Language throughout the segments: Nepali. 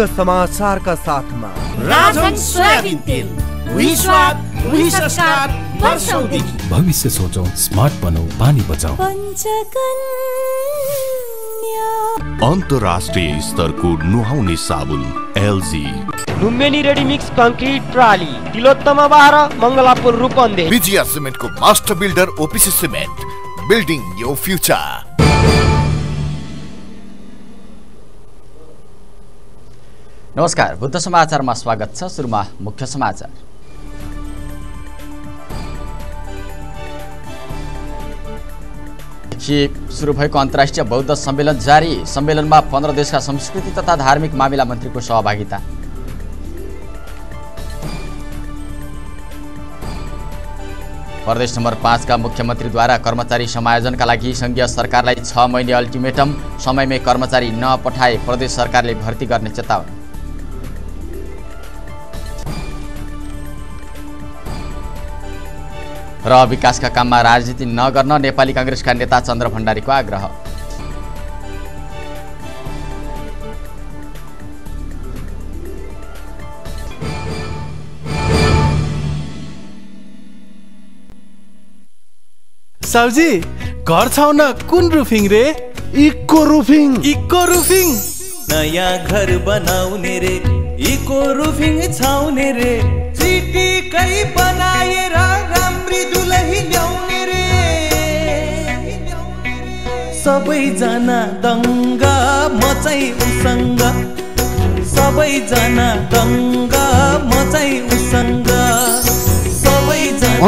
शुद्ध समाचारका साथमा। राजन सोयाबिन तेल। भविष्य सोचौँ स्मार्ट बनौ पानी बचाऊ अन्तर्राष्ट्रिय स्तरको नुहाउने साबुन एलजी। लुम्बिनी रेडिमिक्स कङ्क्रिट प्राली तिलोत्तमा बाह्र Mangalapur Rupandehi Vijaya सिमेन्टको master builder OPC cement. Building your future. नमस्कार बुद्ध समाचारमा स्वागत छ सुरुमा मुख्य समाचार। सुरु भएको अन्तर्राष्ट्रिय बौद्ध सम्मेलन जारी। सम्मेलनमा पन्ध्र देशका संस्कृति तथा धार्मिक मामिला मन्त्रीको सहभागिता। प्रदेश नम्बर पाँचका मुख्यमन्त्रीद्वारा कर्मचारी समायोजनका लागि सङ्घीय सरकारलाई छ महिने अल्टिमेटम। समयमै कर्मचारी नपठाए प्रदेश सरकारले भर्ती गर्ने चेतावनी। र विकासका काममा राजनीति नगर्न नेपाली काङ्ग्रेसका नेता चन्द्र भण्डारीको आग्रह। साउजी घर छाउन कुन रुफिङ रे? Eco roofing. Eco roofing. नयाँ घर बनाउने रे इको रुफिङ छाउने रे चिटिकै राम्री दुलही ल्याउने रे। सबैजना दङ्ग मचाइ उसँग सबैजना दङ्ग मचाइ उसँग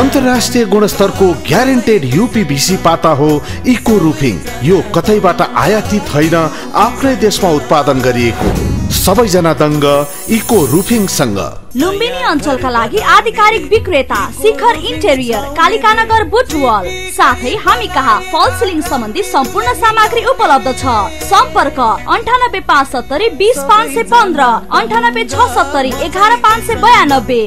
अन्तर्राष्ट्रिय गुणस्तरको ग्यारेन्टेड युपिभिसी पाता हो इको रुफिङ। यो कतैबाट आयातित होइन आफ्नै देशमा उत्पादन गरिएको। सबैजना दङ्ग इको रुफिङसँग। लुम्बिनी अञ्चलका लागि आधिकारिक विक्रेता शिखर इन्टेरियर कालिकानगर बुटवल। साथै हामी कहाँ फल सिलिङ सम्बन्धी सम्पूर्ण सामग्री उपलब्ध छ। सम्पर्क अन्ठानब्बे पाँच सत्तरी बिस पाँच सय पन्ध्र अन्ठानब्बे छ सत्तरी एघार पाँच सय बयानब्बे।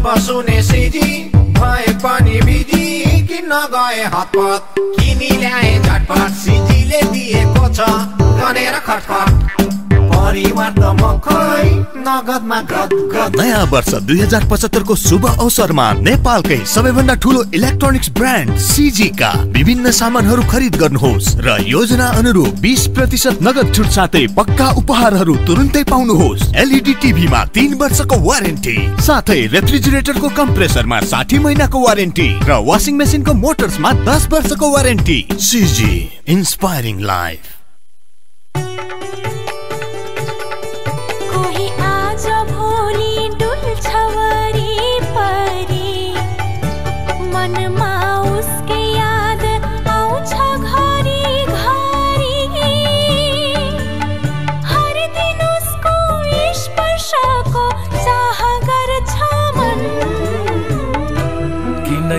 जब सुने सिजी भए पनि बिजी किन्न गए हतपत। किनी ल्याए झटपट सिजीले दिएको छ गनेर खटपट। नयाँ वर्ष दुई हजार पचहत्तरको शुभ अवसरमा नेपालकै सबैभन्दा ठुलो इलेक्ट्रोनिक्स ब्रान्ड सिजीका विभिन्न सामानहरू खरिद गर्नुहोस् र योजना अनुरूप बिस प्रतिशत नगद छुट साथै पक्का उपहारहरू तुरुन्तै पाउनुहोस्। एलइडी टिभीमा तिन वर्षको वारेन्टी साथै रेफ्रिजरेटरको कम्प्रेसरमा साठी महिनाको वारेन्टी र वासिङ मेसिनको मोटर्समा दस वर्षको वारेन्टी। सिजी इन्सपायरिङ लाइफ।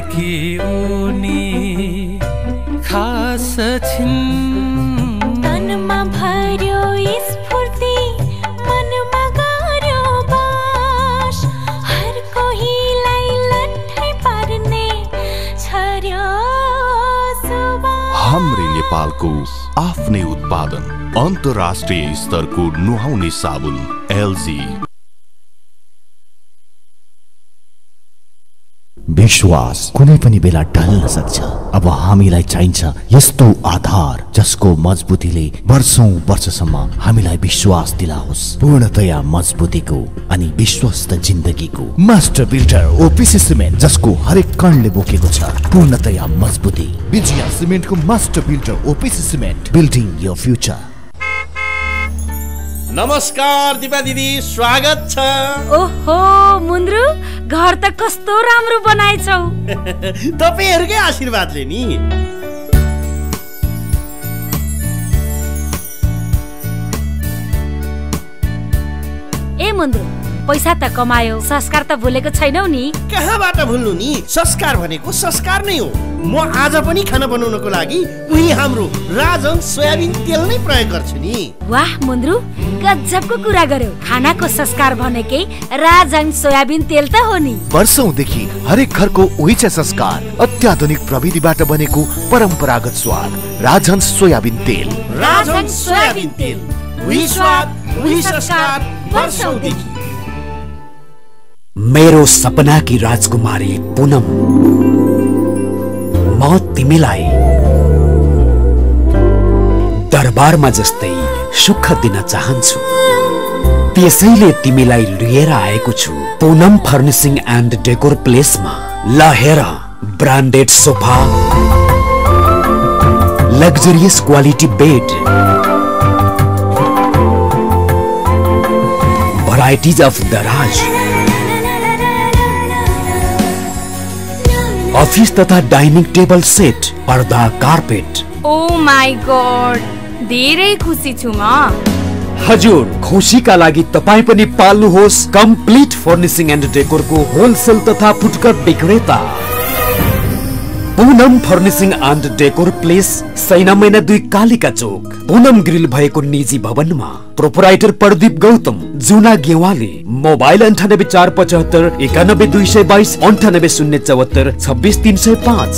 कि उनी खास छिन्। तनमा भर्यो स्फूर्ति मनमा गर्यो बास। हर कोहीलाई लट्ठै पार्ने छर्यो हाम्रै नेपालको आफ्नै उत्पादन अन्तर्राष्ट्रिय स्तरको नुहाउने साबुन एलजी। विश्वास। कुनै पनि बेला ढल्न सक्छ। अब हामीलाई चाहिन्छ यस्तो आधार जसको मजबुतीले वर्षौं वर्षसम्म हामीलाई विश्वास दिलाओस्। पूर्णतया मजबुतीको अनि विश्वस्त जिन्दगीको मास्टर बिल्डर ओपिसी सिमेन्ट जसको हरेक कणले बोकेको छ। पूर्णतया मजबुती। Vijaya सिमेन्टको master builder OPC cement. Building your future. नमस्कार दिपा दिदी स्वागत छ। ओहो मुन्द्रु घर त कस्तो राम्रो बनाएछौ। तपाईँहरूकै आशीर्वादले नि। ए मुन्द्रु पैसा त कमायो संस्कार त भुलेको छैनौ नि। कहाँबाट भुल्नु नि? संस्कार भनेको संस्कार नै हो। म आज पनि खाना बनाउनको लागि उही हाम्रो राजन सोयाबिन तेल नै प्रयोग गर्छु नि। वाह मुन्द्रु! गजबको कुरा गर्यो। खानाको संस्कार भनेकै राजन सोयाबिन तेल त हो नि। वर्षौंदेखि हरेक घरको उहिचा संस्कार अत्याधुनिक प्रविधिबाट बनेको परम्परागत स्वाद राजहंस सोयाबिन तेल। राजन सोयाबिन तेल। उही स्वाद उही संस्कार वर्षौंदेखि। मेरो सपनाकी राजकुमारी पुनम। म तिमीलाई दरबारमा जस्तै सुख दिन चाहन्छु। त्यसैले तिमीलाई लिएर आएको छु। पुनम फर्निसिङ एन्ड डेकोर प्लेसमा ल हेर branded sofa luxurious quality bed varieties of दराज अफिस तथा डाइनिङ टेबल सेट पर्दा कार्पेट ओ माई गॉड धेरै खुसी छु म। हजुर खुसीका लागि तपाईँ पनि पाल्नुहोस् कम्प्लिट फर्निसिङ एन्ड डेकोरको होलसेल तथा फुटकर विक्रेता। Punam furnishing and decor place Saina Maina दुई कालिका चोक। पुनम ग्रिल भएको निजी भवनमा। प्रोपराइटर प्रदीप गौतम जुना गेवाली मोबाइल अन्ठानब्बे चार पचहत्तर एकानब्बे दुई सय बाइस अन्ठानब्बे शून्य चौहत्तर छब्बिस तिन सय पाँच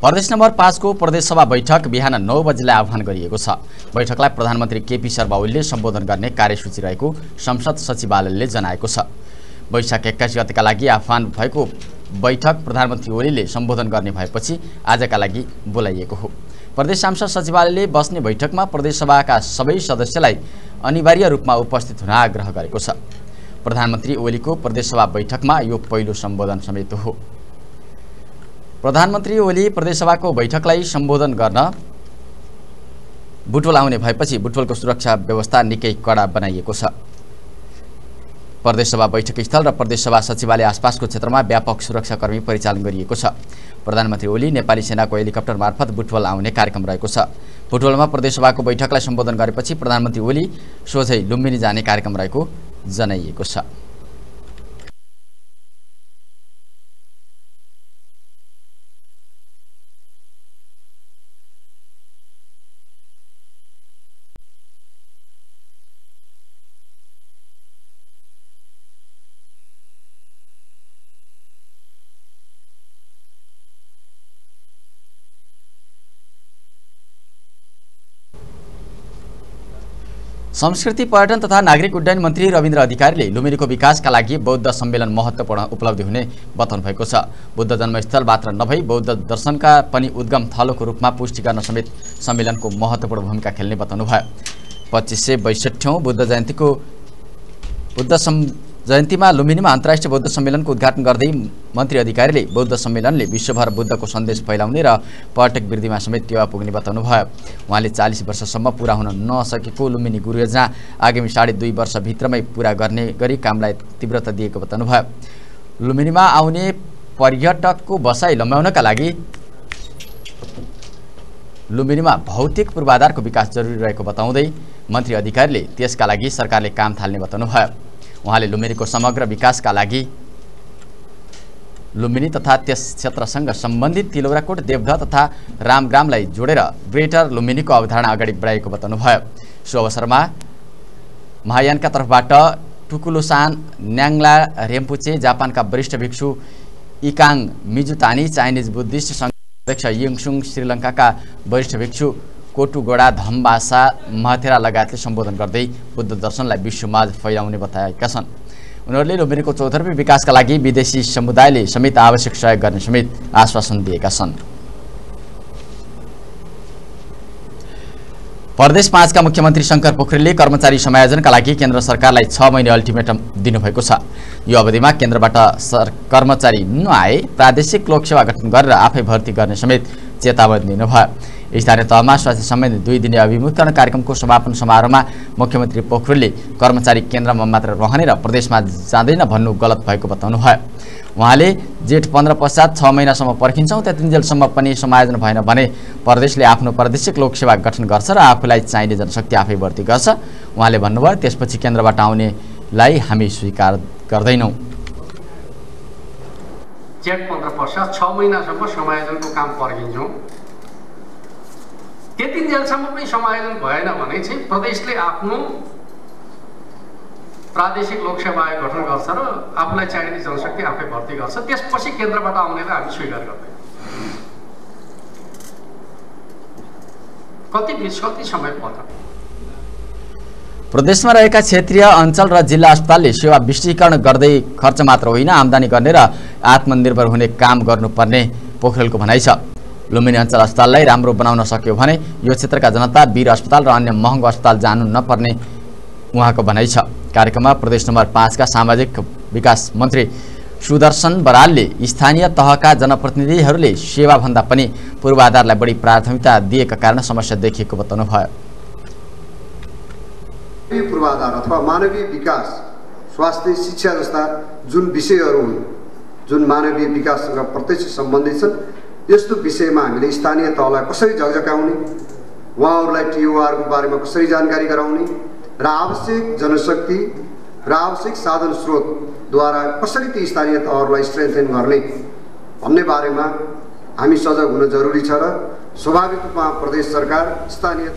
प्रदेश नम्बर पाँचको प्रदेशसभा बैठक बिहान नौ बजीलाई आह्वान गरिएको छ। बैठकलाई प्रधानमन्त्री केपी शर्मा ओलीले सम्बोधन गर्ने कार्यसूची रहेको संसद सचिवालयले जनाएको छ। वैशाख एक्काइस गतेका लागि आह्वान भएको बैठक प्रधानमन्त्री ओलीले सम्बोधन गर्ने भएपछि आजका लागि बोलाइएको हो। प्रदेश सांसद सचिवालयले बस्ने बैठकमा प्रदेशसभाका सबै सदस्यलाई अनिवार्य रूपमा उपस्थित हुन आग्रह गरेको छ। प्रधानमन्त्री ओलीको प्रदेशसभा बैठकमा यो पहिलो सम्बोधन समेत हो। प्रधानमन्त्री ओली प्रदेशसभाको बैठकलाई सम्बोधन गर्न बुटवल आउने भएपछि बुटवलको सुरक्षा व्यवस्था निकै कडा बनाइएको छ। प्रदेशसभा बैठक स्थल र प्रदेशसभा सचिवालय आसपासको क्षेत्रमा व्यापक सुरक्षाकर्मी परिचालन गरिएको छ। प्रधानमन्त्री ओली नेपाली सेनाको हेलिकप्टर मार्फत बुटवल आउने कार्यक्रम रहेको छ। बुटवलमा प्रदेशसभाको बैठकलाई सम्बोधन गरेपछि प्रधानमन्त्री ओली सोझै लुम्बिनी जाने कार्यक्रम रहेको जनाइएको छ। संस्कृति पर्यटन तथा नागरिक उड्डयन मन्त्री रविन्द्र अधिकारीले लुम्बिनीको विकासका लागि बौद्ध सम्मेलन महत्त्वपूर्ण उपलब्धि हुने बताउनु भएको छ। बुद्ध जन्मस्थल मात्र नभई बौद्ध दर्शनका पनि उद्गम थलोको रूपमा पुष्टि गर्न समेत सम्मेलनको महत्त्वपूर्ण भूमिका खेल्ने बताउनु भयो पच्चिस सय बैसठौँ बुद्ध जयन्तीको बुद्ध सम् जयन्तीमा लुम्बिनीमा अन्तर्राष्ट्रिय बौद्ध सम्मेलनको उद्घाटन गर्दै मन्त्री अधिकारीले बौद्ध सम्मेलनले विश्वभर बुद्धको सन्देश फैलाउने र पर्यटक वृद्धिमा समेट टेवा पुग्ने बताउनु भयो उहाँले चालिस वर्षसम्म पुरा हुन नसकेको लुम्बिनी गुरु योजना आगामी साढे दुई वर्षभित्रमै पुरा गर्ने गरी कामलाई तीव्रता दिएको बताउनु भयो लुम्बिनीमा आउने पर्यटकको बसाइ लम्ब्याउनका लागि लुम्बिनीमा भौतिक पूर्वाधारको विकास जरुरी रहेको बताउँदै मन्त्री अधिकारीले त्यसका लागि सरकारले काम थाल्ने बताउनु भयो उहाँले लुम्बिनीको समग्र विकासका लागि लुम्बिनी तथा त्यस क्षेत्रसँग सम्बन्धित तिलौराकोट देवघर तथा रामग्रामलाई जोडेर ग्रेटर लुम्बिनीको अवधारणा अगाडि बढाएको बताउनु भयो सो अवसरमा महायानका तर्फबाट टुकुलुसान न्याङ्ला रेम्पुचे जापानका वरिष्ठ भिक्षु इकाङ मिजुतानी चाइनिज बुद्धिस्ट सङ्घ अध्यक्ष यङसुङ श्रीलङ्काका वरिष्ठ भिक्षु कोटुगोडा धमबासा महथेरा लगायतले सम्बोधन गर्दै बुद्ध दर्शनलाई विश्वमाझ फैलाउने बताएका छन्। उनीहरूले लुम्बिनीको चौतर्फी विकासका लागि विदेशी समुदायले समेत आवश्यक सहयोग गर्ने समेत आश्वासन दिएका छन्। प्रदेश पाँचका मुख्यमन्त्री शङ्कर पोखरेलले कर्मचारी समायोजनका लागि केन्द्र सरकारलाई छ महिने अल्टिमेटम दिनुभएको छ। यो अवधिमा केन्द्रबाट सर कर्मचारी नआए प्रादेशिक लोकसेवा गठन गरेर आफै भर्ती गर्ने समेत चेतावनी दिनुभयो। स्थानीय तहमा स्वास्थ्य सम्बन्धी दुई दिने अभिमुखीकरण कार्यक्रमको समापन समारोहमा मुख्यमन्त्री पोखरेलले कर्मचारी केन्द्रमा मात्र रहने र प्रदेशमा जाँदैन भन्नु गलत भएको बताउनु भयो उहाँले जेठ पन्ध्र पश्चात छ महिनासम्म पर्खिन्छौँ त्यतिन्जेलसम्म पनि समायोजन भएन भने प्रदेशले आफ्नो प्रादेशिक लोकसेवा गठन गर्छ र आफूलाई चाहिने जनशक्ति आफै भर्ती गर्छ। उहाँले भन्नुभयो त्यसपछि केन्द्रबाट आउनेलाई हामी स्वीकार गर्दैनौँ। जेठ पन्ध्र पश्चात छ महिनासम्म समायोजनको काम पर्खिन्छौँ। त्यतिन्जेलसम्म पनि समायोजन भएन भने चाहिँ प्रदेशले आफ्नो प्रादेशिक लोकसेवा आयोग गठन गर्छ र आफूलाई चाहिने जनशक्ति आफै भर्ती गर्छ। त्यसपछि केन्द्रबाट आउनेलाई हामी स्वीकार गर्दैनौँ। कति कति समय पर्छ प्रदेशमा रहेका क्षेत्रीय अञ्चल र जिल्ला अस्पतालले सेवा विष्टीकरण गर्दै खर्च मात्र होइन आम्दानी गर्ने र आत्मनिर्भर हुने काम गर्नुपर्ने पोखरेलको भनाइ छ। लुम्बिनी अञ्चल अस्पताललाई राम्रो बनाउन सक्यो भने यो क्षेत्रका जनता वीर अस्पताल र अन्य महँगो अस्पताल जानु नपर्ने उहाँको भनाइ छ। कार्यक्रममा प्रदेश नम्बर पाँचका सामाजिक विकास मन्त्री सुदर्शन बरालले स्थानीय तहका जनप्रतिनिधिहरूले सेवाभन्दा पनि पूर्वाधारलाई बढी प्राथमिकता दिएका कारण समस्या देखिएको बताउनु भयो। मानवीय पूर्वाधार अथवा मानवीय विकास स्वास्थ्य शिक्षा जस्ता जुन विषयहरू हुन् जुन मानवीय विकाससँग प्रत्यक्ष सम्बन्धित छन् यस्तो विषयमा हामीले स्थानीय तहलाई कसरी झकझकाउने उहाँहरूलाई टिओआरको बारेमा कसरी जानकारी गराउने र आवश्यक जनशक्ति र आवश्यक साधन स्रोतद्वारा कसरी ती स्थानीय तहहरूलाई स्ट्रेन्थेन गर्ने भन्ने बारेमा हामी सजग हुन जरुरी छ र स्वाभाविक रूपमा प्रदेश सरकार स्थानीय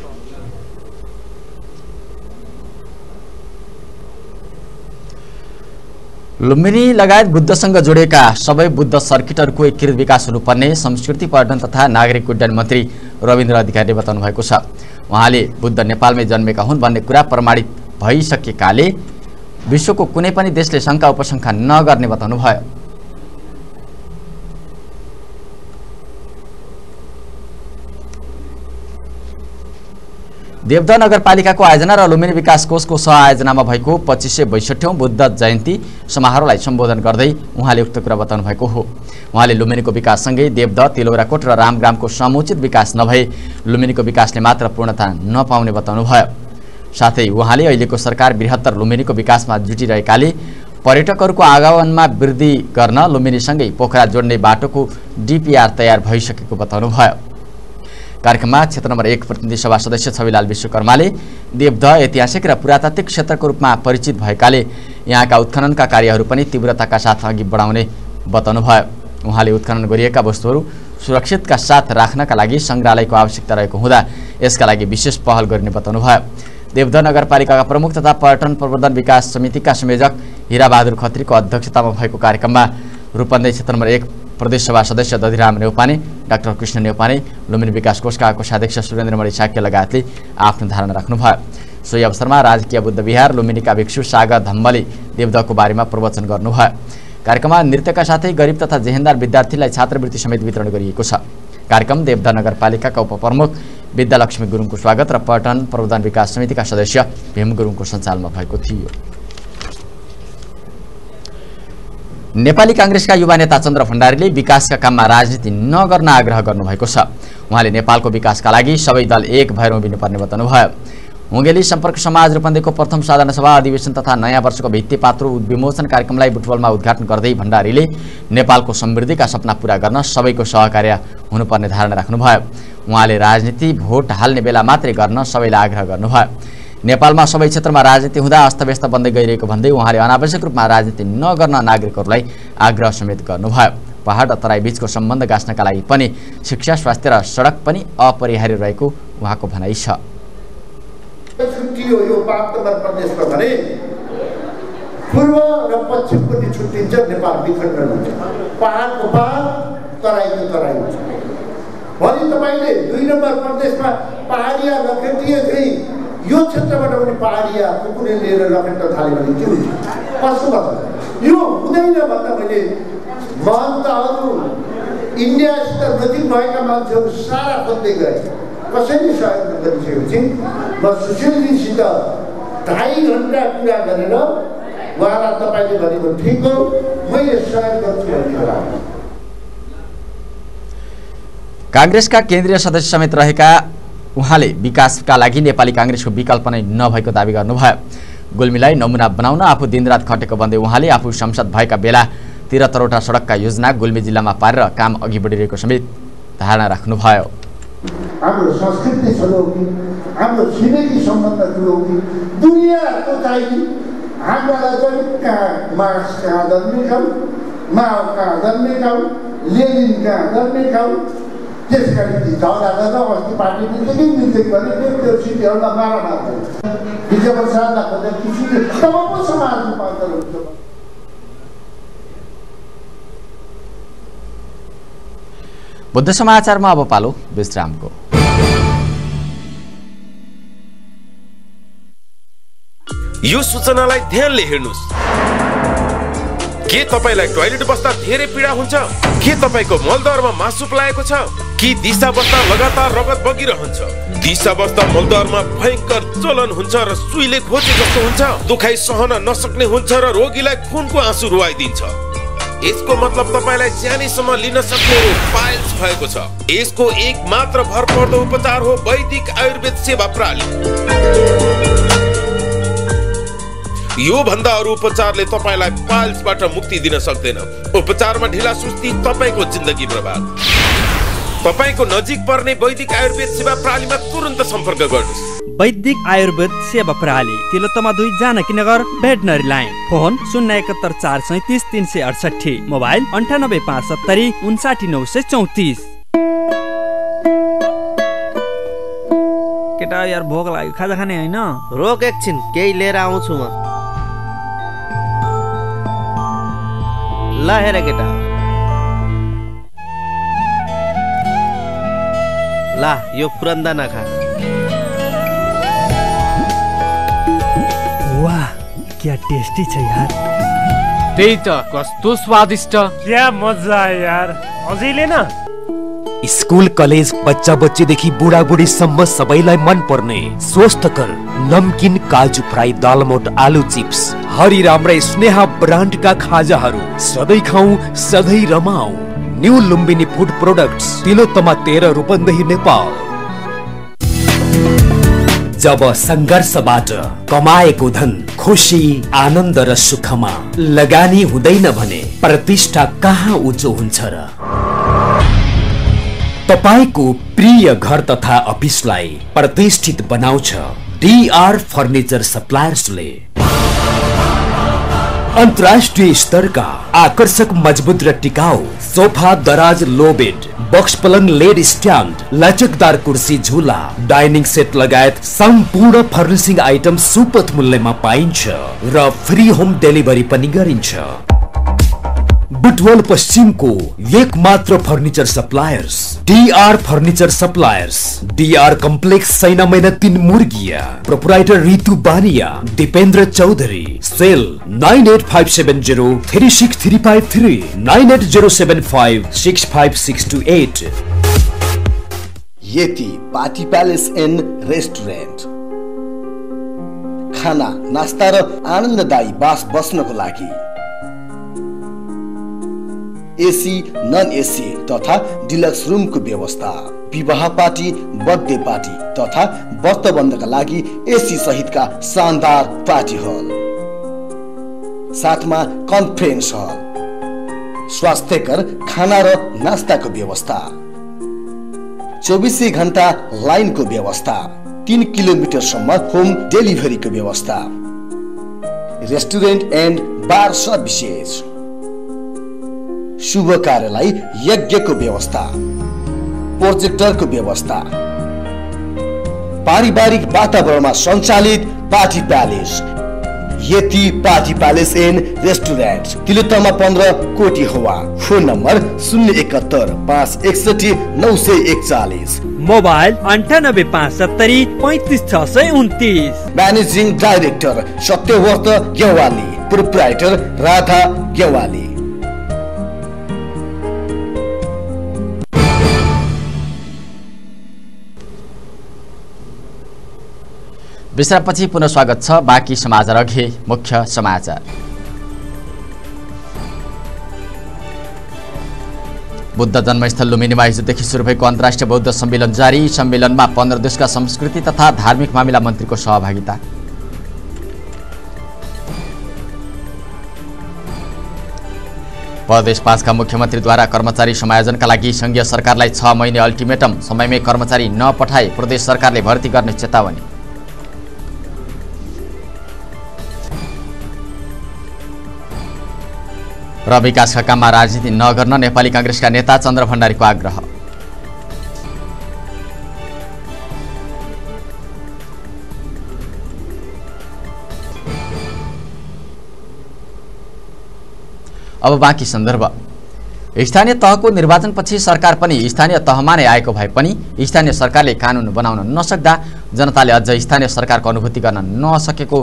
लुम्बिनी लगायत बुद्धसँग जोडिएका सबै बुद्ध सर्किटहरूको एकीकृत विकास हुनुपर्ने संस्कृति पर्यटन तथा नागरिक उड्डयन मन्त्री रविन्द्र अधिकारीले बताउनु भएको छ। उहाँले बुद्ध नेपालमै जन्मेका हुन् भन्ने कुरा प्रमाणित भइसकेकाले विश्वको कुनै पनि देशले शङ्का उपशङ्का नगर्ने बताउनु भयो देवदा नगरपालिकाको आयोजना र लुम्बिनी विकास कोषको सहआयोजनामा भएको पच्चिस सय बैसठौँ बुद्ध जयन्ती समारोहलाई सम्बोधन गर्दै उहाँले उक्त कुरा बताउनु भएको हो। उहाँले लुम्बिनीको विकाससँगै देवद तिलौराकोट र रामग्रामको समुचित विकास नभए लुम्बिनीको विकासले मात्र पूर्णता नपाउने बताउनु भयो साथै उहाँले अहिलेको सरकार बृहत्तर लुम्बिनीको विकासमा जुटिरहेकाले पर्यटकहरूको आगमनमा वृद्धि गर्न लुम्बिनीसँगै पोखरा जोड्ने बाटोको डिपिआर तयार भइसकेको बताउनु भयो कार्यक्रममा क्षेत्र नम्बर एक प्रतिनिधि सभा सदस्य छविलाल विश्वकर्माले देवध ऐतिहासिक र पुरातात्विक क्षेत्रको रूपमा परिचित भएकाले यहाँका उत्खननका कार्यहरू पनि तीव्रताका साथ अघि बढाउने बताउनु भयो उहाँले उत्खनन गरिएका वस्तुहरू सुरक्षितका साथ राख्नका लागि सङ्ग्रहालयको आवश्यकता रहेको हुँदा यसका लागि विशेष पहल गरिने बताउनु भयो देवध नगरपालिकाका प्रमुख तथा पर्यटन प्रवर्धन विकास समितिका संयोजक हिराबहादुर खत्रीको अध्यक्षतामा भएको कार्यक्रममा रूपन्देही क्षेत्र नम्बर एक प्रदेशसभा सदस्य दधिराम नेउपाने डाक्टर कृष्ण नेउपाने लुम्बिनी विकास कोषका कोषाध्यक्ष सुरेन्द्रमणि साक्य लगायतले आफ्नो धारणा राख्नुभयो। सोही अवसरमा राजकीय बुद्ध विहार लुम्बिनीका भिक्षु सागर धम्मले देवदको बारेमा प्रवचन गर्नुभयो। कार्यक्रममा नृत्यका साथै गरिब तथा जेहेन्दार विद्यार्थीलाई छात्रवृत्ति समेत वितरण गरिएको छ। कार्यक्रम देवदा नगरपालिकाका उपप्रमुख विद्यालक्ष्मी गुरुङको स्वागत र पर्यटन प्रवर्धन विकास समितिका सदस्य भीम गुरुङको सञ्चालनमा भएको थियो। नेपाली काङ्ग्रेसका युवा नेता चन्द्र भण्डारीले विकासका काममा राजनीति नगर्न आग्रह गर्नुभएको छ। उहाँले नेपालको विकासका लागि सबै दल एक भएर उभिनुपर्ने बताउनुभयो हुँगेली सम्पर्क समाज रूपन्देहीको प्रथम साधारण सभा अधिवेशन तथा नयाँ वर्षको भित्तिपात्रो विमोचन कार्यक्रमलाई बुटवलमा उद्घाटन गर्दै भण्डारीले नेपालको समृद्धिका सपना पूरा गर्न सबैको सहकार्य हुनुपर्ने धारणा राख्नुभयो। उहाँले राजनीति भोट हाल्ने बेला मात्रै गर्न सबैलाई आग्रह गर्नुभयो। नेपालमा सबै क्षेत्रमा राजनीति हुँदा अस्तव्यस्त बन्दै गइरहेको भन्दै उहाँले अनावश्यक रूपमा राजनीति नगर्न नागरिकहरूलाई आग्रह समेत गर्नुभयो। पहाड र तराई बीचको सम्बन्ध गाँच्नका लागि पनि शिक्षा स्वास्थ्य र सडक पनि अपरिहार्य रहेको उहाँको भनाइ छ। भने। पूर्व र पश्चिमपट्टि छुट्टिन्छ नेपाल विखण्डन हुन्छ। तराईको तराई हुन्छ। भोलि तपाईँले दुई नम्बर प्रदेशमा पहाडिया लखेटिएकै यो क्षेत्रबाट पनि पहाडिया कुकुरले लिएर लखेट्न थाल्यो भने के हुन्छ? कस्तो यो हुँदैन भन्दा मैले महन्तहरू इन्डियासित नजिक भएका मान्छेहरू सारा खोज्दै गए। कसैले सहयोग गरिसकेपछि म सुशीलजीसित ढाई घन्टा कुरा गरेर उहाँलाई तपाईँले भनेको ठिक हो। मैले सहयोग गर्छु भन्ने कुरा काङ्ग्रेसका केन्द्रीय सदस्य समेत रहेका उहाँले विकासका लागि नेपाली काङ्ग्रेसको विकल्प नै नभएको दावी गर्नुभयो। गुल्मीलाई नमुना बनाउन आफू दिनरात खटेको भन्दै उहाँले आफू संसद भएका बेला तिहत्तरवटा सडकका योजना गुल्मी जिल्लामा पारेर काम अघि बढिरहेको समेत धारणा राख्नुभयो। हाम्रो संस्कृति हाम्रो छिमेकी सम्बन्ध मार्क्स जन्मेका जन्मेका त्यसका निम्ति झगडा गरेर अस्ति पार्टी मिल्दै मिल्दै भने त्यो त्यो सिटीहरूलाई मारा मार्छ विजय प्रसादलाई खोजेर किसिमले तब पो समाज रूपान्तर हुन्छ। बुद्ध समाचारमा अब पालो विश्रामको। यो सूचनालाई ध्यानले हेर्नुहोस्। के तपाईँलाई टोयलेट बस्दा धेरै पीडा हुन्छ? के तपाईँको मलद्वारमा मासु पलाएको छ? कि दिशा बस्दा लगातार रगत बगिरहन्छ? दिशा बस्दा मलद्वारमा भयङ्कर ज्वलन हुन्छ र सुईले खोजे जस्तो हुन्छ। दुखाइ सहन नसक्ने हुन्छ र रोगीलाई खुनको आँसु रुवाइदिन्छ। यसको मतलब तपाईँलाई ज्यानीसम्म लिन सक्ने पाइल्स भएको छ। यसको एक मात्र भरपर्दो उपचार हो वैदिक आयुर्वेद सेवा प्रणाली यो भन्दा अरू उपचारले तपाईँलाई पाइल्सबाट मुक्ति दिन सक्दैन। उपचारमा ढिला सुस्ती तपाईँको जिन्दगी बर्बाद। तपाईँको नजिक पर्ने वैदिक आयुर्वेद सेवा प्रणालीमा तुरन्त सम्पर्क गर्नुहोस्। वैदिक आयुर्वेद सेवा प्रणाली तिलोत्तमा दुई जानकी नगर भेटनरी लाइन। फोन शून्य एकहत्तर चार सैतिस तिन सय अडसठी मोबाइल अन्ठानब्बे पाँच सत्तरी उन्साठी नौ सय चौतिस। केटा यार भोक लाग्यो खाजा खाने होइन? रोक एकछिन केही लिएर आउँछु म। ल हेर केटा ला यो फुरन्दा नखा वाह क्या टेस्टी छ यार त्यही त कस्तो स्वादिष्ट क्या मजा आयो यार अझैले न स्कुल कलेज बच्चा बच्चीदेखि बुढाबुढीसम्म सबैलाई मन पर्ने स्वस्थकर नमकिन काजु फ्राई दालमोट आलु चिप्स हरिराम र स्नेहा ब्रान्डका खाजाहरू। सधैँ खाऊ सधैँ रमाऊ। New Lumbini food products Tilottama तेह्र रूपन्देही नेपाल। जब सङ्घर्षबाट कमाएको धन खुसी आनन्द र सुखमा लगानी हुँदैन भने प्रतिष्ठा कहाँ उच्च हुन्छ र? तपाईँको प्रिय घर तथा अफिसलाई प्रतिष्ठित बनाउँछ डिआर फर्निचर सप्लायर्सले। अन्तर्राष्ट्रिय स्तरका आकर्षक मजबुत र टिकाउ सोफा दराज लो बेड बक्स पलङ लेड स्ट्यान्ड लचकदार कुर्सी झुला डाइनिङ सेट लगायत सम्पूर्ण फर्निसिङ आइटम सुपथ मूल्यमा पाइन्छ र फ्री होम डेलिभरी पनि गरिन्छ। बुटवल पश्चिमको एक मात्र furniture suppliers DR furniture suppliers DR complex Saina Maina तिन Murgiya proprietor Ritu Baniya Dipendra Chaudhary cell nine eight five seven zero three six three five three nine eight zero seven five six five six two eight. Yeti party palace and restaurant. खाना नास्ता र आनन्ददायी बास बस्नको लागि। एसी नन एसी तथा डिलक्स रुमको व्यवस्था। विवाह पार्टी बर्थडे पार्टी तथा व्रतबन्धका लागि एसी सहितका शानदार पार्टी हल। साथमा कन्फरेन्स हल स्वास्थ्यकर खाना र नास्ताको व्यवस्था। चौबिसै घन्टा लाइनको व्यवस्था। तिन किलोमिटरसम्म होम डेलिभरीको व्यवस्था। रेस्टुरेन्ट एन्ड बार सर्भिसेस शुभ कार्यलाई यज्ञको व्यवस्था प्रोजेक्टरको व्यवस्था पारिवारिक वातावरणमा सञ्चालित party palace. Yeti party palace and restaurant Tilottama पन्ध्र कोटी होवा। फोन नम्बर शून्य एकहत्तर पाँच एकसठी नौ सय एकचालिस। मोबाइल अन्ठानब्बे पाँच सत्तरी पैँतिस छ सय उन्तिस। Managing director Satyabrata Gewali proprietor Radha Gewali विश्रामपछि पुनः स्वागत छ बाँकी समाचार अघि मुख्य समाचार। बुद्ध जन्मस्थल लुम्बिनीमा हिजोदेखि सुरु भएको अन्तर्राष्ट्रिय बौद्ध सम्मेलन जारी। सम्मेलनमा पन्ध्र देशका संस्कृति तथा धार्मिक मामिला मन्त्रीको सहभागिता। प्रदेश पाँचका मुख्यमन्त्रीद्वारा कर्मचारी समायोजनका लागि सङ्घीय सरकारलाई छ महिने अल्टिमेटम। समयमै कर्मचारी नपठाए प्रदेश सरकारले भर्ती गर्ने चेतावनी। र विकासका काममा राजनीति नगर्न नेपाली काङ्ग्रेसका नेता चन्द्र भण्डारीको आग्रह। अब बाँकी सन्दर्भ। स्थानीय तहको निर्वाचनपछि सरकार पनि स्थानीय तहमा नै आएको भए पनि स्थानीय सरकारले कानुन बनाउन नसक्दा जनताले अझ स्थानीय सरकारको अनुभूति गर्न नसकेको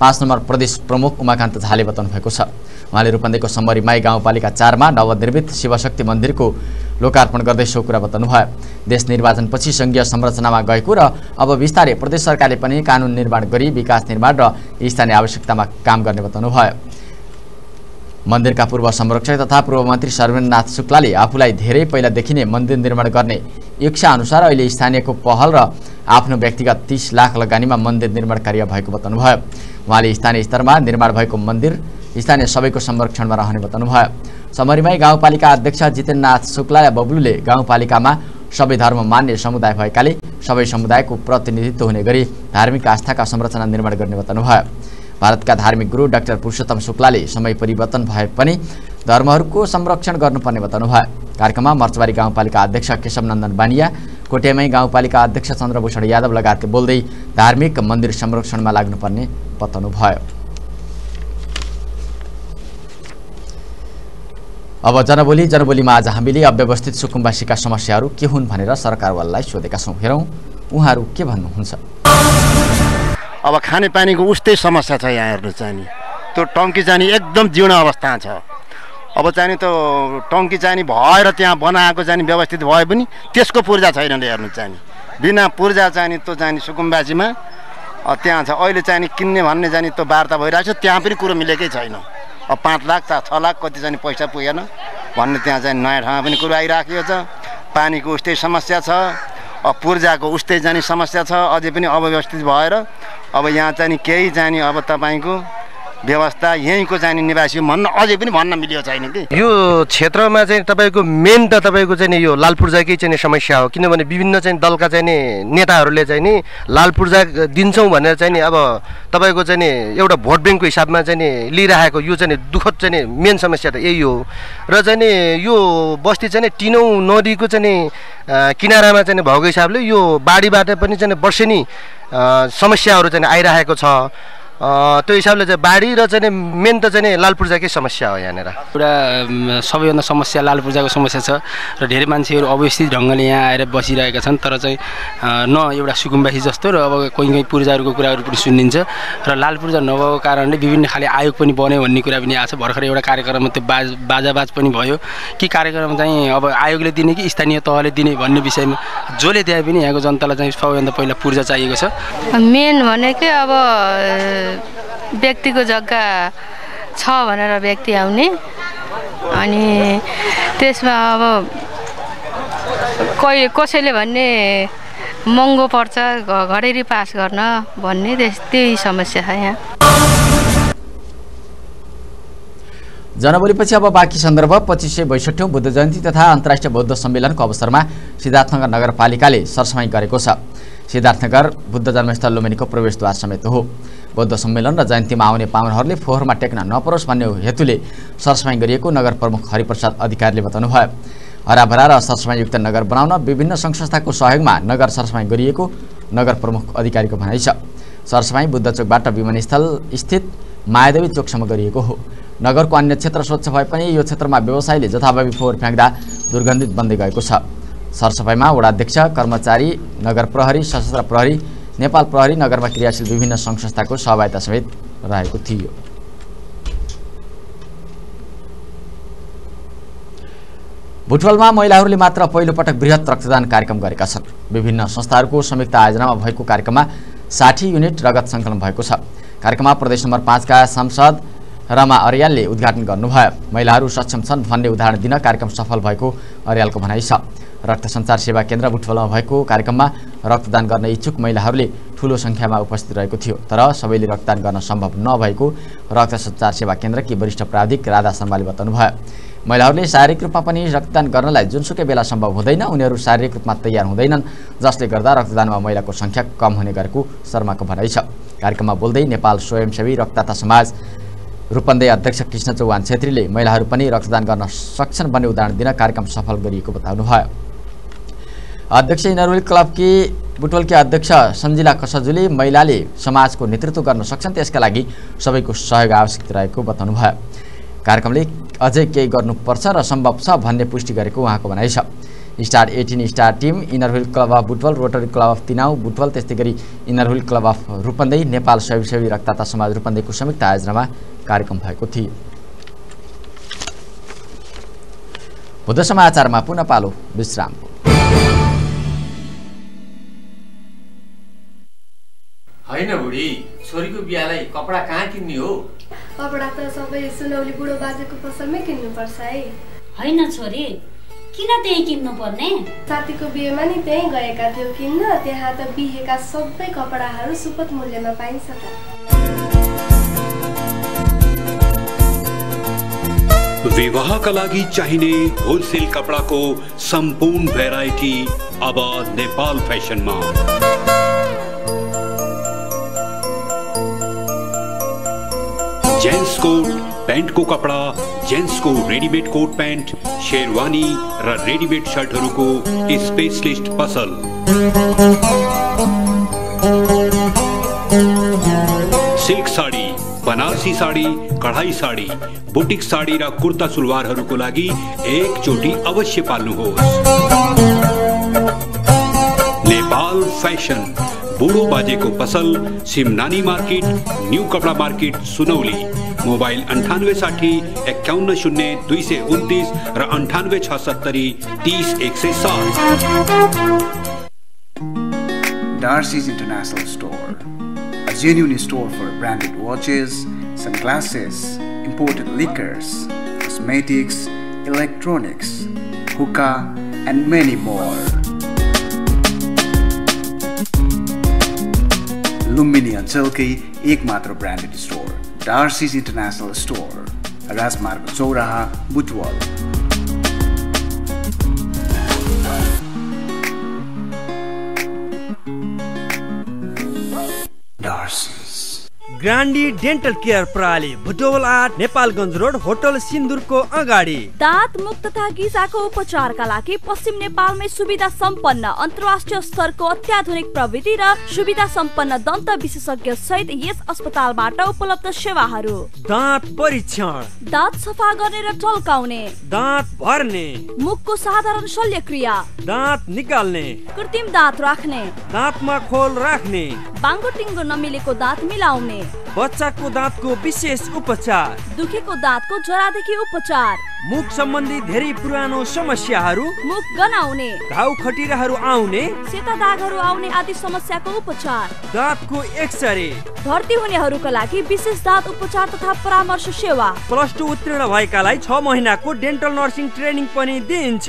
पाँच नम्बर प्रदेश प्रमुख उमाकान्त झाले बताउनु भएको छ। उहाँले रूपन्देहीको सम्बरीमाई गाउँपालिका चारमा नवनिर्मित शिवशक्ति मन्दिरको लोकार्पण गर्दै सो कुरा बताउनुभयो। देश निर्वाचनपछि सङ्घीय संरचनामा गएको र अब बिस्तारै प्रदेश सरकारले पनि कानुन निर्माण गरी विकास निर्माण र स्थानीय आवश्यकतामा काम गर्ने बताउनुभयो। मन्दिरका पूर्व संरक्षक तथा पूर्व मन्त्री सर्वेन्द्रनाथ शुक्लाले आफूलाई धेरै पहिलादेखि नै मन्दिर निर्माण गर्ने इच्छा अनुसार अहिले स्थानीयको पहल र आफ्नो व्यक्तिगत तिस लाख लगानीमा मन्दिर निर्माण कार्य भएको बताउनुभयो। उहाँले स्थानीय स्तरमा निर्माण भएको मन्दिर स्थानीय सबैको संरक्षणमा रहने बताउनुभयो। समरीमाई गाउँपालिका अध्यक्ष जितेन्द्रनाथ शुक्ला बब्लुले गाउँपालिकामा सबै धर्म मान्ने समुदाय भएकाले सबै समुदायको प्रतिनिधित्व हुने गरी धार्मिक आस्थाका संरचना निर्माण गर्ने बताउनुभयो। भारतका धार्मिक गुरु डाक्टर पुरुषोत्तम शुक्लाले समय परिवर्तन भए पनि धर्महरूको संरक्षण गर्नुपर्ने बताउनुभयो। कार्यक्रममा मर्चबारी गाउँपालिका अध्यक्ष केशवनन्दन बानिया कोटेमाई गाउँपालिका अध्यक्ष चन्द्रभूषण यादव लगायतले बोल्दै धार्मिक मन्दिर संरक्षणमा लाग्नुपर्ने बताउनुभयो। अब जनबोली जनबोलीमा आज हामीले अव्यवस्थित सुकुम्बासीका समस्याहरू के हुन् भनेर सरकारवाललाई सोधेका छौँ। हेरौँ उहाँहरू के भन्नुहुन्छ? अब खानेपानीको उस्तै समस्या छ यहाँ हेर्नु चाहिँ नि त्यो टङ्की चाहिँ नि एकदम जीर्ण अवस्था छ। अब चाहिँ त्यो टङ्की चाहिँ भएर त्यहाँ बनाएको चाहिँ नि व्यवस्थित भए पनि त्यसको पूर्जा छैन हेर्नु चाहिँ बिना पूर्जा चाहिँ त्यो चाहिँ नि सुकुम्बासीमा त्यहाँ छ। अहिले चाहिँ किन्ने भन्ने चाहिँ नि त्यो वार्ता भइरहेको छ। त्यहाँ पनि कुरो मिलेकै छैन। अब पाँच लाख छ छ लाख कति चाहिँ पैसा पुगेन। भन्ने त्यहाँ चाहिँ नयाँ ठाउँमा पनि कुरो आइराखेको छ। पानीको उस्तै समस्या छ। अब पूर्जाको उस्तै जाने समस्या छ। अझै पनि अव्यवस्थित भएर अब यहाँ चाहिँ केही जाने अब तपाईँको व्यवस्था यहीँको चाहिँ निवासी भन्न अझै पनि भन्न मिलेको छैन कि यो क्षेत्रमा चाहिँ तपाईँको मेन त तपाईँको चाहिँ यो लाल पूर्जाकै चाहिँ समस्या हो किनभने विभिन्न चाहिँ दलका चाहिँ नि नेताहरूले चाहिँ नि लाल पूर्जा दिन्छौँ भनेर चाहिँ नि अब तपाईँको चाहिँ नि एउटा भोट ब्याङ्कको हिसाबमा चाहिँ नि लिइरहेको यो चाहिँ दुःखद चाहिँ मेन समस्या त यही हो र चाहिँ नि यो बस्ती चाहिँ नि टिनौ नदीको चाहिँ नि किनारामा चाहिँ भएको हिसाबले यो बाढीबाट पनि चाहिँ वर्षेनी समस्याहरू चाहिँ आइरहेको छ त्यो हिसाबले चाहिँ बाढी र चाहिँ मेन त चाहिँ लाल पूर्जाकै समस्या हो यहाँनिर। एउटा सबैभन्दा समस्या लाल पूर्जाको समस्या छ र धेरै मान्छेहरू अव्यवस्थित ढङ्गले यहाँ आएर बसिरहेका छन् तर चाहिँ न एउटा सुकुम्बासी जस्तो र अब कोही कोही पूर्जाहरूको कुराहरू पनि सुनिन्छ र लाल पूर्जा नभएको कारणले विभिन्न खाले आयोग पनि बन्यो भन्ने कुरा पनि आएको छ। भर्खर एउटा कार्यक्रममा त्यो बाज बाजाबाज पनि भयो। कि कार्यक्रम चाहिँ अब आयोगले दिने कि स्थानीय तहले दिने भन्ने विषयमा जसले दिए पनि यहाँको जनतालाई चाहिँ सबैभन्दा पहिला पूर्जा चाहिएको छ। मेन भनेकै अब व्यक्तिको जग्गा छ भनेर व्यक्ति आउने। अनि त्यसमा अब कोही कसैले भन्ने महँगो पर्छ घडेरी पास गर्न भन्ने त्यस त्यही समस्या छ यहाँ। जनबोलीपछि अब बाँकी सन्दर्भ पच्चिस सय बैसठौँ बुद्ध जयन्ती तथा अन्तर्राष्ट्रिय बौद्ध सम्मेलनको अवसरमा सिद्धार्थनगर नगरपालिकाले सरसफाइ गरेको छ। सिद्धार्थनगर बुद्ध जन्मस्थल लुम्बिनीको प्रवेशद्वार समेत हो। बौद्ध सम्मेलन र जयन्तीमा आउने पाहुनाहरूले फोहोरमा टेक्न नपरोस् भन्ने हेतुले सरसफाइ गरिएको नगर प्रमुख हरिप्रसाद अधिकारीले बताउनुभयो। हराभरा र सरसफाइयुक्त नगर बनाउन विभिन्न सङ्घ संस्थाको सहयोगमा नगर सरसफाइ गरिएको नगर प्रमुख अधिकारीको भनाइ छ। सरसफाइ बुद्ध चोकबाट विमानस्थल स्थित मायादेवी चोकसम्म गरिएको हो। नगरको अन्य क्षेत्र स्वच्छ भए पनि यो क्षेत्रमा व्यवसायीले जथाभावी फोहोर फ्याँक्दा दुर्गन्धित बन्दै गएको छ। सरसफाइमा वडाध्यक्ष कर्मचारी नगर प्रहरी सशस्त्र प्रहरी नेपाल प्रहरी नगरमा क्रियाशील विभिन्न सङ्घ संस्थाको सहभागिता समेत रहेको थियो। भुटवलमा महिलाहरूले मात्र पहिलोपटक वृहत रक्तदान कार्यक्रम गरेका छन्। विभिन्न संस्थाहरूको संयुक्त आयोजनामा भएको कार्यक्रममा साठी युनिट रगत सङ्कलन भएको छ। कार्यक्रममा प्रदेश नम्बर पाँचका सांसद रमा अर्यालले उद्घाटन गर्नुभयो। महिलाहरू सक्षम छन् भन्ने उदाहरण दिन कार्यक्रम सफल भएको अर्यालको भनाइ छ। रक्त सञ्चार सेवा केन्द्र बुटवलमा भएको कार्यक्रममा रक्तदान गर्न इच्छुक महिलाहरूले ठुलो सङ्ख्यामा उपस्थित रहेको थियो तर सबैले रक्तदान गर्न सम्भव नभएको रक्त सञ्चार सेवा केन्द्रकी वरिष्ठ प्राविधिक राधा शर्माले बताउनुभयो। महिलाहरूले शारीरिक रूपमा पनि रक्तदान गर्नलाई जुनसुकै बेला सम्भव हुँदैन उनीहरू शारीरिक रूपमा तयार हुँदैनन् जसले गर्दा रक्तदानमा महिलाको सङ्ख्या कम हुने गरेको शर्माको भनाइ छ। कार्यक्रममा बोल्दै नेपाल स्वयंसेवी रक्तदाता समाज रूपन्देही अध्यक्ष कृष्ण चौहान छेत्रीले महिलाहरू पनि रक्तदान गर्न सक्छन् भन्ने उदाहरण दिन कार्यक्रम सफल गरिएको बताउनुभयो। अध्यक्ष इनरविल क्लबकी बुटवलकी अध्यक्ष सन्जिला कसजुले महिलाले समाजको नेतृत्व गर्न सक्छन् त्यसका लागि सबैको सहयोग आवश्यक रहेको बताउनुभयो कार्यक्रमले अझै केही गर्नुपर्छ र सम्भव छ भन्ने पुष्टि गरेको उहाँको भनाइ छ। Star eighteen star team inner wheel club of Butwal rotary club of Tinau Butwal त्यस्तै गरी inner wheel club of Rupandehi Nepal स्वयंसेवी रक्तदाता समाज रूपन्देहीको संयुक्त आयोजनामा कार्यक्रम भएको थियो। बुद्ध समाचारमा पुनः पालो विश्रामको। होइन बुढी? छोरीको बिहालाई कपडा कहाँ किन्ने हो? कपडा त सबै सुनौली बुढो बाजेको पसलमै किन्नुपर्छ है। होइन छोरी किन त्यही किन्नु पर्ने? साथीको बिहेमा नि त्यहीँ गएका थियौ किन्न त्यहाँ त बिहेका सबै कपडाहरू सुपथ मूल्यमा पाइन्छ त। विवाहका लागि चाहिने होलसेल कपडाको सम्पूर्ण भेराइटी अब नेपाल फेसनमा जेन्ट्स कोट, पैंट को कपडा, जेंट्स को रेडिमेड कोट पैंट, शेरवानी, र रेडिमेड सर्टहरूको स्पेसलिस्ट पसल। सिल्क साडी, बनारसी साडी, कढाई साडी, बुटिक साडी र कुर्ता सुलवारहरूको लागि एकचोटि अवश्य पाल्नुहोस्। नेपाल फेसन, बुढो बाजेको पसल, सिमनानी मार्केट, न्यू कपडा मार्केट, सुनौली। मोबाइल अन्ठानब्बे साठी एकाउन्न शून्य दुई सय उन्तिस र अन्ठानब्बे छ सत्तरी तिस एक सय सात Darcy's International Store, a genuine store for branded watches, sunglasses, imported liquors, cosmetics, electronics, hookah, and many. Lumbini अञ्चलकै एक मात्र branded store Darcy's International Store, Rasmarg Chowraha, Butwal. Grandy dental care प्रणाली भुटोल आठ नेपालगञ्ज रोड होटल सिन्दुरको अगाडि। दाँत मुख तथा गिजाको उपचारका लागि पश्चिम नेपालमै सुविधा सम्पन्न अन्तर्राष्ट्रिय स्तरको अत्याधुनिक प्रविधि र सुविधा सम्पन्न दन्त विशेषज्ञ सहित यस अस्पतालबाट उपलब्ध सेवाहरू। दाँत परीक्षण। दाँत सफा गर्ने र टल्काउने। दाँत भर्ने। मुखको साधारण शल्यक्रिया। दाँत निकाल्ने। कृत्रिम दाँत राख्ने। दाँतमा खोल राख्ने। बाङ्गो टिङ्गो नमिलेको दाँत मिलाउने। बच्चाको दाँतको विशेष उपचार। दुखेको दाँतको जरादेखि उपचार। मुख सम्बन्धी धेरै पुरानो समस्याहरू। मुख गनाउने घाउ खटिराहरू आउने। सेता दागहरू आउने आदि समस्याको उपचार। दाँतको एक्सरे। भर्ती हुनेहरूका लागि विशेष दाँत उपचार तथा परामर्श सेवा। प्लस टू उत्तीर्ण भएकालाई छ महिनाको डेन्टल नर्सिङ ट्रेनिङ पनि दिइन्छ।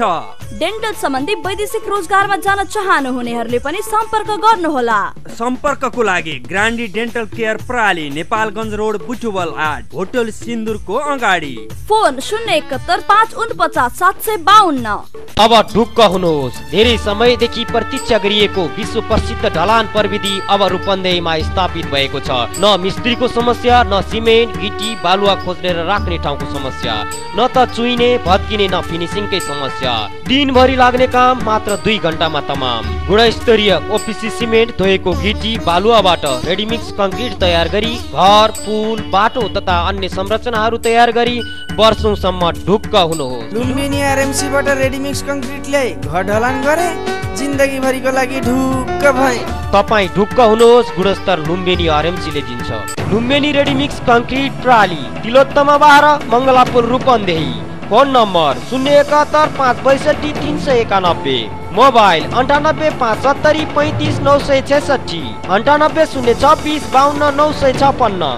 डेन्टल सम्बन्धी वैदेशिक रोजगारमा जान चाहनुहुनेहरूले पनि सम्पर्क गर्नुहोला। सम्पर्कको लागि ग्रान्डी डेन्टल केयर प्रणाली नेपालगञ्ज रोड बुटुबल आठ होटल सिन्दुरको अगाडि। फोन शून्य एकहत्तर पाँच उनपचास सात सय बाहन्न अब ढुक्क हुनुहोस्। धेरै समयदेखि प्रतीक्षा गरिएको विश्व प्रसिद्ध ढलान प्रविधि अब रूपन्देहीमा स्थापित भएको छ। न मिस्त्रीको समस्या न सिमेन्ट गिटी बालुवा खोज्ने र राख्ने ठाउँको समस्या। न त चुइने भत्किने न फिनिसिङकै समस्या। दिनभरि लाग्ने काम मात्र दुई घन्टामा तमाम। गुणस्तरीय ओपिसी सिमेन्ट धोएको गिटी बालुवाबाट रेडिमिक्स कङ्क्रिट तयार गरी घर पुल बाटो तथा अन्य संरचनाहरू तयार गरी वर्षौसम्म ढुक्क हुनुहोस्। लुम्बिनी आरएमसीबाट रेडिमिक्स कङ्क्रिट ल्याए घर ढलान गरे जिन्दगीभरिको लागि ढुक्क भए। तपाईँ ढुक्क हुनुहोस् गुणस्तर लुम्बिनी आरएमसीले दिन्छ। लुम्बिनी रेडिमिक्स कङ्क्रिट प्राली तिलोत्तमा बाह्र मङ्गलापुर रूपन्देही। फोन नम्बर शून्य एकात्तर पाँच बैसठी तिन सय एकानब्बे मोबाइल अन्ठानब्बे पाँच सत्तरी पैँतिस नौ सय छेसठी अन्ठानब्बे शून्य छब्बिस बाहन्न नौ सय छपन्न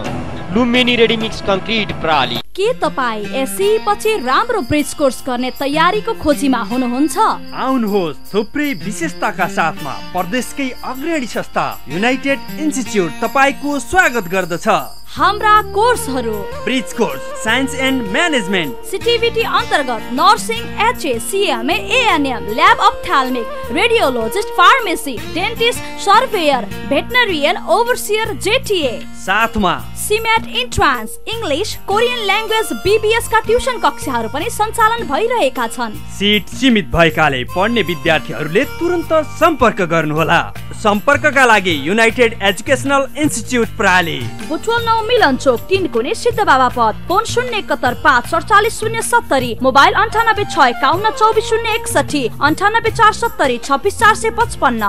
लुम्बिनी रेडिमिक्स कङ्क्रिट प्रणाली के तपाईँ एसई पछि राम्रो ब्रिज कोर्स गर्ने तयारीको खोजीमा हुनुहुन्छ? आउनुहोस् थुप्रै विशेषताका साथमा प्रदेशकै अग्रणी संस्था युनाइटेड इन्स्टिच्युट तपाईँको स्वागत गर्दछ। हाम्रा कोर्सहरू। Bridge course science and management. CTEVT अन्तर्गत nursing HA CMA ANM lab ophthalmic radiologist pharmacy dentist surveyor veterinarian overseer JTA. साथमा CMAT entrance English Korean language BBS का ट्युसन कक्षाहरू पनि सञ्चालन भइरहेका छन्। सिट सीमित भएकाले पढ्ने विद्यार्थीहरूले तुरन्त सम्पर्क गर्नुहोला। सम्पर्कका लागि युनाइटेड एजुकेसनल इन्स्टिच्युट प्राली। बुटवल नौ मिलन चोक तिन कुने सिद्ध बाबा पद। फोन शून्य एकहत्तर पाँच सडचालिस शून्य सत्तरी। मोबाइल अन्ठानब्बे छ एकाउन्न चौबिस शून्य एकसठी। अन्ठानब्बे चार सत्तरी छब्बिस चार सय पचपन्न।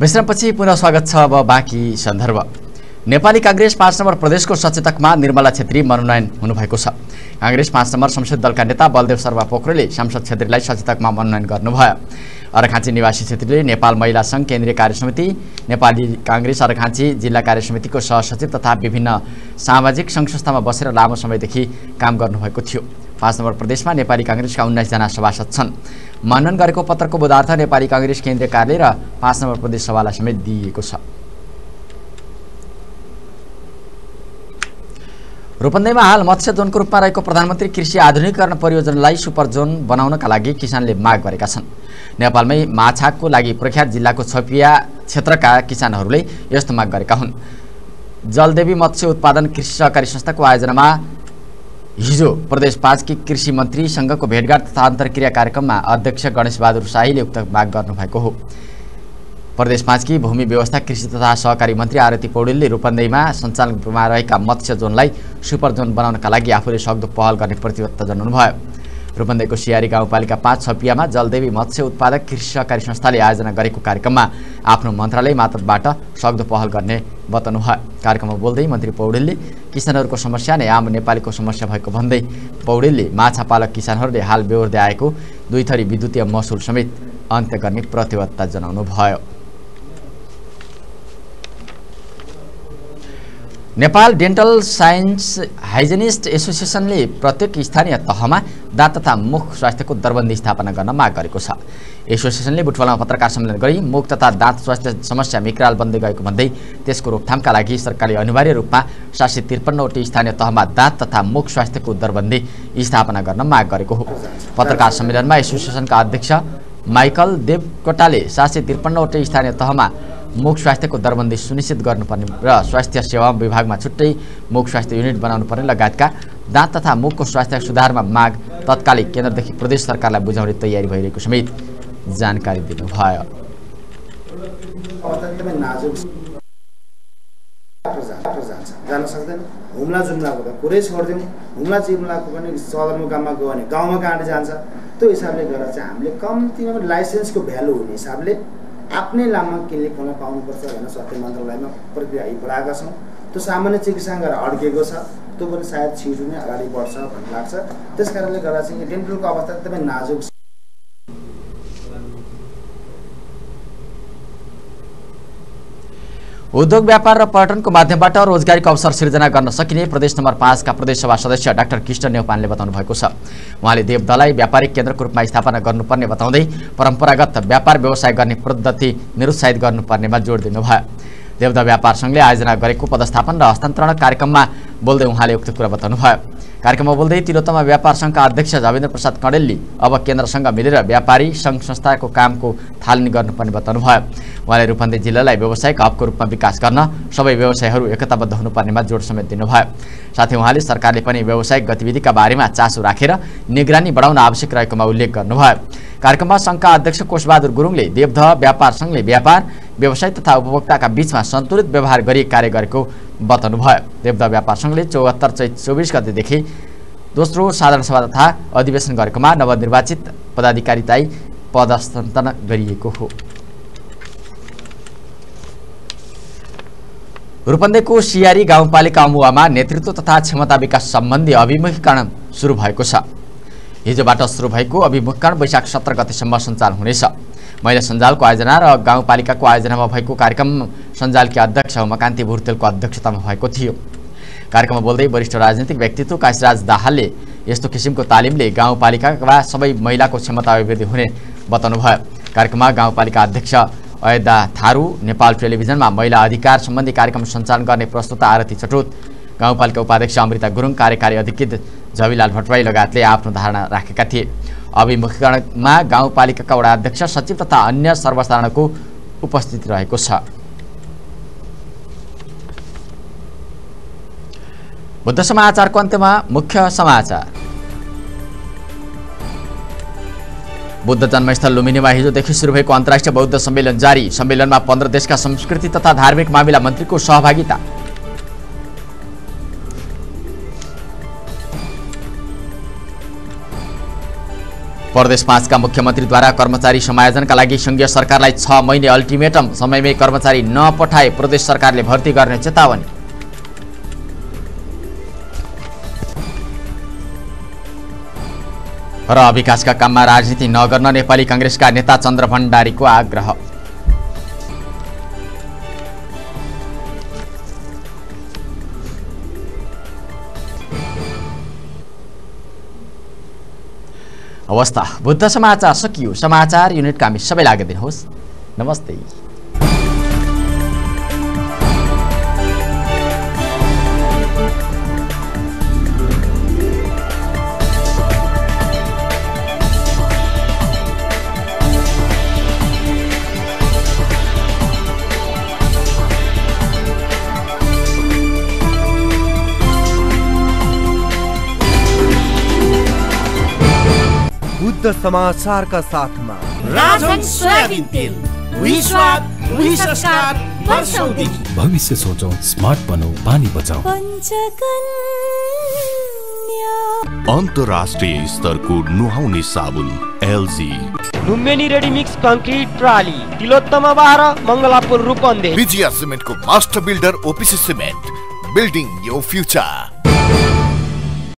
विश्रामपछि पुनः स्वागत छ अब बाँकी सन्दर्भ। नेपाली काङ्ग्रेस पाँच नम्बर प्रदेशको सचेतकमा निर्मला छेत्री मनोनयन हुनुभएको छ। काङ्ग्रेस पाँच नम्बर संसद दलका नेता बलदेव शर्मा पोखरेलले सांसद छेत्रीलाई सचेतकमा मनोनयन गर्नुभयो। अर्घाँची निवासी छेत्रीले नेपाल महिला सङ्घ केन्द्रीय कार्य समिति नेपाली काङ्ग्रेस अर्घाँची जिल्ला कार्य समितिको सहसचिव तथा विभिन्न सामाजिक सङ्घ संस्थामा बसेर लामो समयदेखि काम गर्नुभएको थियो। पाँच नम्बर प्रदेशमा नेपाली काङ्ग्रेसका उन्नाइसजना सभासद छन्। मनन गरेको पत्रको बोधार्थ नेपाली काङ्ग्रेस केन्द्रीय कार्यालय र पाँच नम्बर प्रदेश सभालाई समेत दिइएको छ। रूपन्देहीमा हाल मत्स्य जोनको रूपमा रहेको प्रधानमन्त्री कृषि आधुनिकीकरण परियोजनालाई सुपर जोन बनाउनका लागि किसानले माग गरेका छन्। नेपालमै माछाको लागि प्रख्यात जिल्लाको छपिया क्षेत्रका किसानहरूले यस्तो माग गरेका हुन्। जलदेवी मत्स्य उत्पादन कृषि सहकारी संस्थाको आयोजनामा हिजो प्रदेश पाँचकी कृषि मन्त्रीसँगको भेटघाट तथा अन्तर्क्रिया कार्यक्रममा अध्यक्ष गणेशबहादुर शाहीले उक्त माग गर्नुभएको हो। प्रदेश पाँचकी भूमि व्यवस्था कृषि तथा सहकारी मन्त्री आरती पौडेलले रूपन्देहीमा सञ्चालनमा रहेका मत्स्य जोनलाई सुपर जोन बनाउनका लागि आफूले सक्दो पहल गर्ने प्रतिबद्धता जनाउनुभयो। रूपन्देहीको सियारी गाउँपालिका पाँच छपियामा जलदेवी मत्स्य उत्पादक कृषि सहकारी संस्थाले आयोजना गरेको कार्यक्रममा आफ्नो मन्त्रालय मातहतबाट सक्दो पहल गर्ने बताउनुभयो। कार्यक्रममा बोल्दै मन्त्री पौडेलले किसानहरूको समस्या नै आम नेपालीको समस्या भएको भन्दै पौडेलले माछा पालक किसानहरूले हाल बेहोर्दै आएको दुई थरी विद्युतीय महसुल समेत अन्त्य गर्ने प्रतिबद्धता जनाउनु नेपाल डेन्टल साइन्स हाइजेनिस्ट एसोसिएसनले प्रत्येक स्थानीय तहमा दाँत तथा मुख स्वास्थ्यको दरबन्दी स्थापना गर्न माग गरेको छ। एसोसिएसनले बुटवलामा पत्रकार सम्मेलन गरी मुख तथा दाँत स्वास्थ्य समस्या मिक्राल बन्दै गएको भन्दै त्यसको रोकथामका लागि सरकारले अनिवार्य रूपमा सात सय त्रिपन्नवटी स्थानीय तहमा दाँत तथा मुख स्वास्थ्यको दरबन्दी स्थापना गर्न माग गरेको हो। पत्रकार सम्मेलनमा एसोसिएसनका अध्यक्ष माइकल देवकोटाले सात सय त्रिपन्नवटै स्थानीय तहमा मुख स्वास्थ्यको दरबन्दी सुनिश्चित गर्नुपर्ने र स्वास्थ्य सेवा विभागमा छुट्टै मुख स्वास्थ्य युनिट बनाउनुपर्ने लगायतका दाँत तथा मुखको स्वास्थ्य सुधारमा माग तत्कालिक केन्द्रदेखि प्रदेश सरकारलाई बुझाउने तयारी भइरहेको समेत जानकारी दिनुभयो। जान सक्दैन। हुम्ला जुम्लाको त कुरै छोडिदिउँ। हुम्ला जुम्लाको पनि सदरमुकाममा गयो भने गाउँमा काँड जान्छ? त्यो हिसाबले गर्दा चाहिँ हामीले कम्तीमा पनि लाइसेन्सको भ्यालु हुने हिसाबले आफ्नै नाममा क्लिनिक खोल्न पाउनुपर्छ भनेर स्वास्थ्य मन्त्रालयमा प्रक्रिया बढाएका छौँ। त्यो सामान्य चिकित्सा गरेर अड्केको छ। त्यो पनि सायद छिटो नै अगाडि बढ्छ भन्ने लाग्छ। त्यस कारणले गर्दा चाहिँ यो डेन्टलको अवस्था एकदमै नाजुक छ। उद्योग व्यापार र पर्यटनको माध्यमबाट रोजगारीको अवसर सिर्जना गर्न सकिने प्रदेश नम्बर पाँचका प्रदेशसभा सदस्य डाक्टर कृष्ण नेौपानले बताउनु भएको छ। उहाँले देवदलाई व्यापारिक केन्द्रको रूपमा स्थापना गर्नुपर्ने बताउँदै परम्परागत व्यापार व्यवसाय गर्ने पद्धति निरुत्साहित गर्नुपर्नेमा जोड दिनुभयो। देवदा व्यापार सङ्घले आयोजना गरेको पदस्थापन र हस्तान्तरण कार्यक्रममा बोल्दै उहाँले उक्त कुरा बताउनुभयो। कार्यक्रममा बोल्दै तिलोत्तमा व्यापार सङ्घका अध्यक्ष जवेन्द्र प्रसाद कडेलले अब केन्द्रसँग मिलेर व्यापारी सङ्घ संस्थाको कामको थालनी गर्नुपर्ने बताउनुभयो। उहाँले रूपन्देही जिल्लालाई व्यावसायिक हबको रूपमा विकास गर्न सबै व्यवसायहरू एकताबद्ध हुनुपर्नेमा जोड समेत दिनुभयो। साथै उहाँले सरकारले पनि व्यावसायिक गतिविधिका बारेमा चासो राखेर निगरानी बढाउन आवश्यक रहेकोमा उल्लेख गर्नुभयो। कार्यक्रममा सङ्घका अध्यक्ष कोषबहादुर गुरुङले देवदह व्यापार सङ्घले व्यापार व्यवसाय तथा उपभोक्ताका बीचमा सन्तुलित व्यवहार गरी कार्य गरेको बताउनुभयो। देवदह व्यापार सङ्घले चौहत्तर चैत चौबिस गतेदेखि दोस्रो साधारण सभा तथा अधिवेशन गरेकोमा नवनिर्वाचित पदाधिकारीलाई पद हस्तान्तरण गरिएको हो। रूपन्देहीको सियारी गाउँपालिका अमुवामा नेतृत्व तथा क्षमता विकास सम्बन्धी अभिमुखीकरण सुरु भएको छ। हिजोबाट सुरु भएको अभिमुखीकरण वैशाख सत्र गतेसम्म सञ्चालन हुनेछ। महिला सञ्जालको आयोजना र गाउँपालिकाको आयोजनामा भएको कार्यक्रम सञ्जालकी अध्यक्ष उमाकान्ति भुर्तेलको अध्यक्षतामा भएको थियो। कार्यक्रममा बोल्दै वरिष्ठ राजनीतिक व्यक्तित्व काशीराज दाहालले यस्तो किसिमको तालिमले गाउँपालिकाका सबै महिलाको क्षमता अभिवृद्धि हुने बताउनुभयो। कार्यक्रममा गाउँपालिका अध्यक्ष अयोध्या थारू नेपाल टेलिभिजनमा महिला अधिकार सम्बन्धी कार्यक्रम सञ्चालन गर्ने प्रस्तुता आरती चटुत गाउँपालिका उपाध्यक्ष अमृता गुरुङ कार्यकारी अधिकृत झविलाल भट्टराई लगायतले आफ्नो धारणा राखेका थिए। अभिमुखीकरणमा गाउँपालिकाका वडा अध्यक्ष सचिव तथा अन्य सर्वसाधारणको उपस्थिति रहेको छ। बुद्ध अन्त्यमा मुख्य समाचार। बुद्ध जन्मस्थल लुम्बिनीमा हिजोदेखि सुरु भएको अन्तर्राष्ट्रिय बौद्ध सम्मेलन जारी। सम्मेलनमा पन्ध्र देशका संस्कृति तथा धार्मिक मामिला मन्त्रीको सहभागिता। प्रदेश पाँचका मुख्यमन्त्रीद्वारा कर्मचारी समायोजनका लागि सङ्घीय सरकारलाई छ महिने अल्टिमेटम समयमै कर्मचारी नपठाए प्रदेश सरकारले भर्ती गर्ने चेतावनी। र विकासका काममा राजनीति नगर्न नेपाली काङ्ग्रेसका नेता चन्द्र भण्डारीको आग्रह। अवस्था। बुद्ध समाचार सकियो। समाचार युनिटका हामी सबैलाई आगे दिनुहोस् नमस्ते। बुद्ध समाचारका साथमा। राजन सोयाबिन तेल। भविष्य सोचौँ स्मार्ट बनौ पानी बचाऊ। अन्तर्राष्ट्रिय स्तरको नुहाउने साबुन एलजी। लुम्बिनी रेडिमिक्स कङ्क्रिट प्रणाली तिलोत्तमा बाह्र Mangalapur Rupandehi Vijaya सिमेन्टको master builder OPC cement. Building your future.